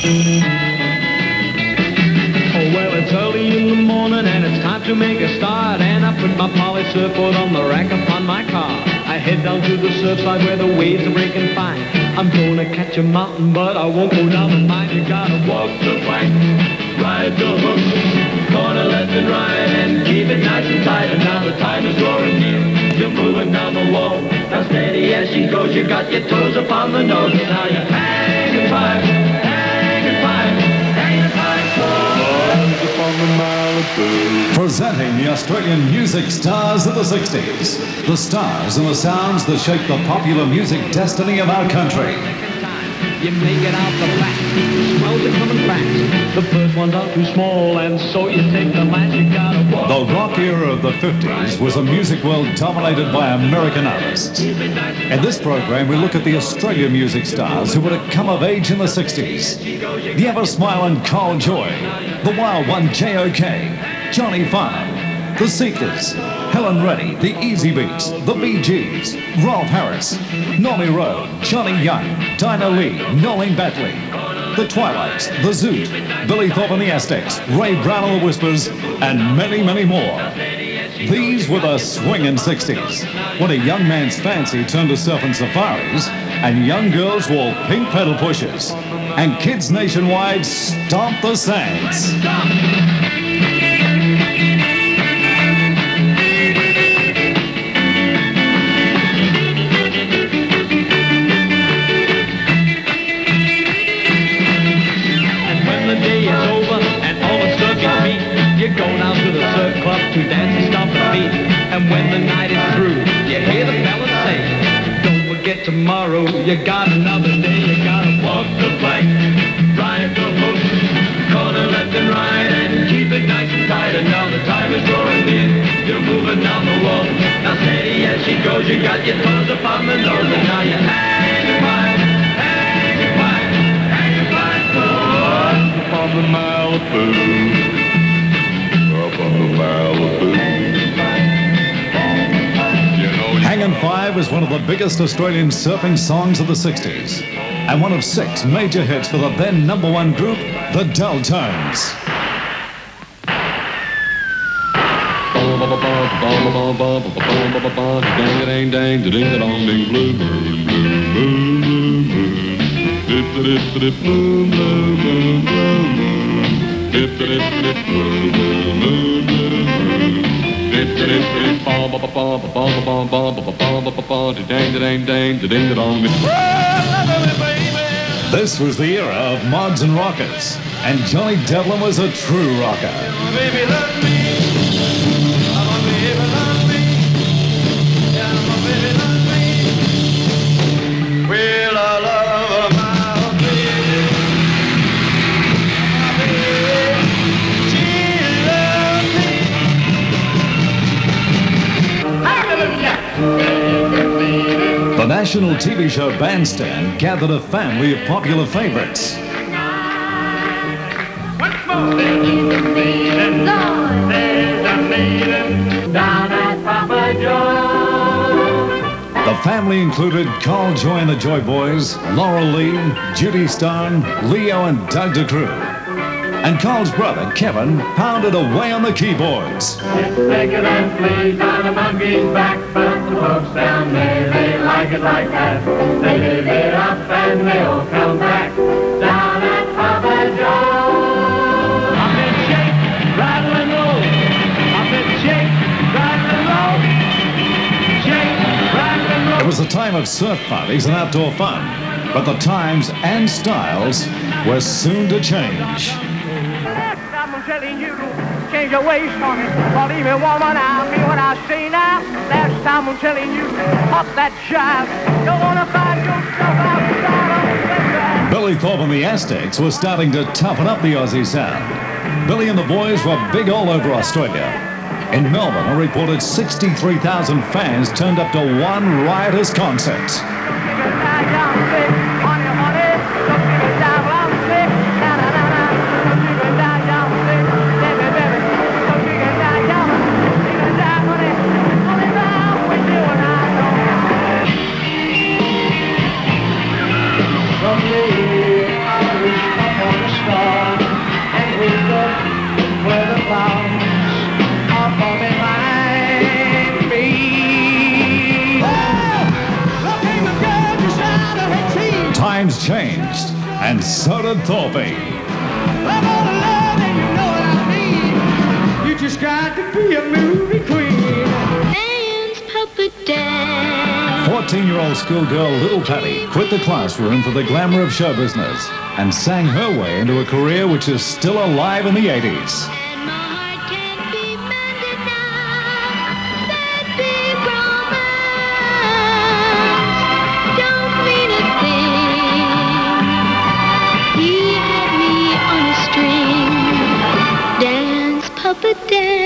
Oh, well, it's early in the morning and it's time to make a start. And I put my poly surfboard on the rack upon my car. I head down to the surfside where the waves are breaking fine. I'm gonna catch a mountain, but I won't go down the mine. You gotta walk the plank, ride the hook, corner left and right, and keep it nice and tight. And now the tide is roaring in. You're moving down the wall. Now steady as she goes, you got your toes upon the nose. Now you're Malibu. Presenting the Australian music stars of the 60s. The stars and the sounds that shape the popular music destiny of our country. You it out the back. Smells coming fast. The first ones too small, and so you take the last. You gotta walk. The rock era of the 50s was a music world dominated by American artists. In this program, we look at the Australian music stars who would have come of age in the 60s. The ever smiling Col Joye, the wild one J.O.K., Johnny Farnham, The Seekers, Helen Reddy, The Easybeats, The Bee Gees, Rolf Harris, Normie Rowe, Johnny Young, Dinah Lee, Noeleen Batley, The Twilights, The Zoot, Billy Thorpe and the Aztecs, Ray Brown and the Whispers, and many, many more. These were the swinging 60s, when a young man's fancy turned to surfing safaris, and young girls wore pink pedal pushers, and kids nationwide stomped the sands. You got another day, you gotta walk the plank, ride the hook, corner left and right, and keep it nice and tight. And now the time is roaring in, you're moving down the wall. Now steady as she goes, you got your toes up on the nose, and now you're hanging by, hanging by, hanging by, up on the Malibu. Know you Hangin' Five is one of the biggest Australian surfing songs of the 60s, and one of six major hits for the then number one group, the Delltones. Dang, This was the era of mods and rockers, and Johnny Devlin was a true rocker. The national TV show Bandstand gathered a family of popular favorites. The family included Col Joye and the Joy Boys, Laurel Lee, Judy Stone, Leo and Doug DeCrew. And Col's brother, Kevin, pounded away on the keyboards. It's bigger than fleas on a monkey's back, but the folks down there, they like it like that. They live it up and they all come back down at Papa Joe's. I said shake, rattle and roll. I said shake, rattle and roll. Shake, rattle and roll. It was a time of surf parties and outdoor fun, but the times and styles were soon to change. I'm telling you, change your ways, honey. Believe me, woman, I mean what I say now. Last time I'm telling you, pop that jive. Don't wanna find yourself outside. Billy Thorpe and the Aztecs were starting to toughen up the Aussie sound. Billy and the boys were big all over Australia. In Melbourne, a reported 63,000 fans turned up to one riotous concert. And so did Thorpe. I'm all alone and you know what I mean. You just got to be a movie queen. Dance, puppet dance. 14-year-old schoolgirl Little Pattie quit the classroom for the glamour of show business and sang her way into a career which is still alive in the 80s. Dance, puppet dance.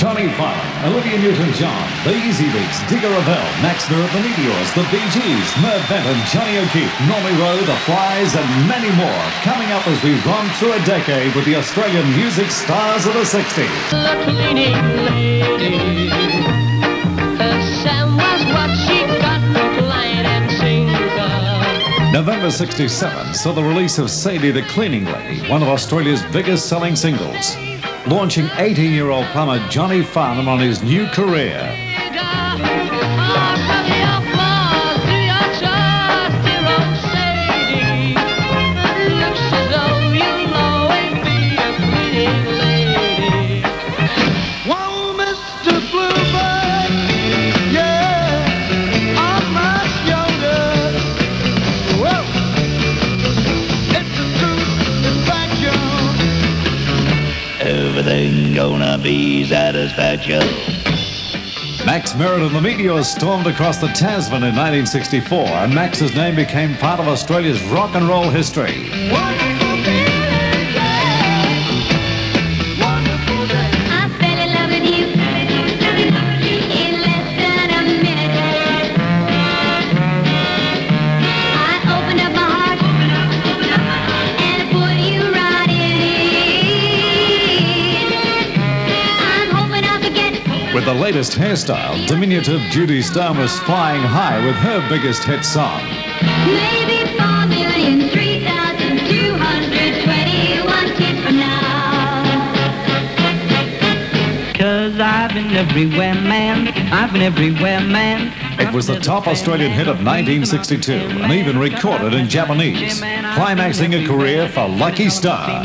Johnny Farr, Olivia Newton-John, The Easybeats, Digger Revell, Max Merritt, The Meteors, The Bee Gees, Merv Benton, Johnny O'Keefe, Normie Rowe, The Flies, and many more coming up as we run through a decade with the Australian music stars of the 60s. November 67 saw the release of Sadie the Cleaning Lady, one of Australia's biggest selling singles, launching 18-year-old plumber Johnny Farnham on his new career. Everything gonna be satisfaction. Max Merritt and the Meteors stormed across the Tasman in 1964, and Max's name became part of Australia's rock and roll history. wonderful The hairstyle, diminutive Judy was flying high with her biggest hit song. Maybe from now. Cause I've been everywhere, man. I've been everywhere, man. It was the top Australian hit of 1962 and even recorded in Japanese, climaxing a career for Lucky Starr.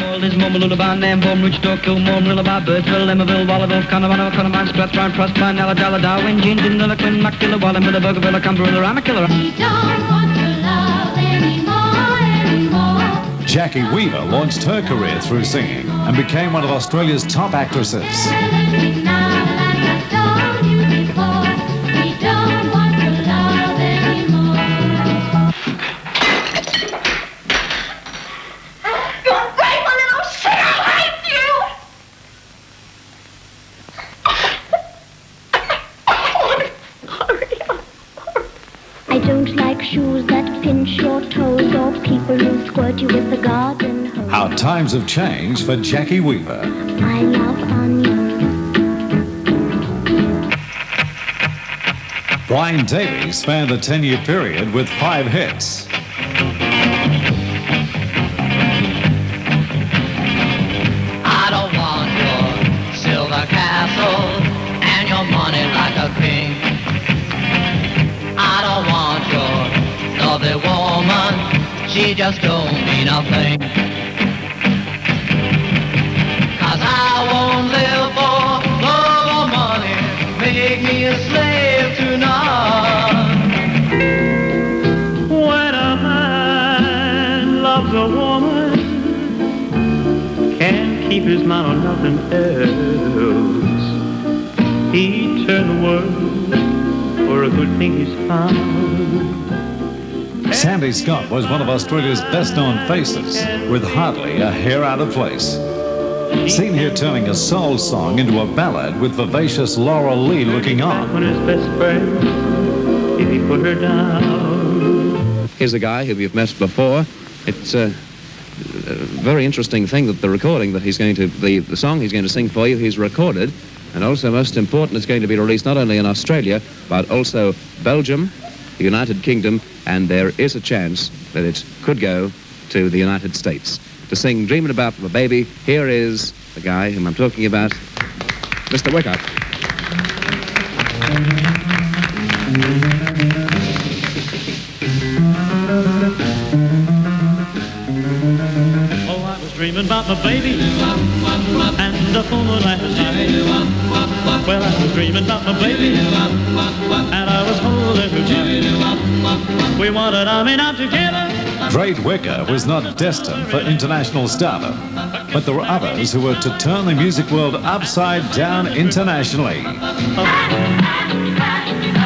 Jacki Weaver launched her career through singing and became one of Australia's top actresses. I like shoes that pinch your toes or people who squirt you with the garden hose. How times have changed for Jacki Weaver. I love onions. Bryan Davies spanned the 10-year period with five hits. She just don't mean a thing. Cause I won't live for love or money, make me a slave to none. When a man loves a woman, can't keep his mind on nothing else. He'd turn the world for a good thing he's found. Sandy Scott was one of Australia's best-known faces, with hardly a hair out of place. Seen here turning a soul song into a ballad with vivacious Laura Lee looking on. When his best friend, if he put her down. Here's a guy who you've met before. It's a, a very interesting thing that the recording that he's going to, the, the song he's going to sing for you, he's recorded. And also, most important, it's going to be released not only in Australia, but also Belgium, the United Kingdom, and there is a chance that it could go to the United States. To sing Dreaming About My Baby, here is the guy whom I'm talking about, Mr. Wickham. Oh, I was dreaming about my baby and the woman I was well, I was dreaming about my baby and I was holding her tight. We wanted arm in arm together. Great Wicker was not destined for international stardom, but there were others who were to turn the music world upside down internationally. Oh.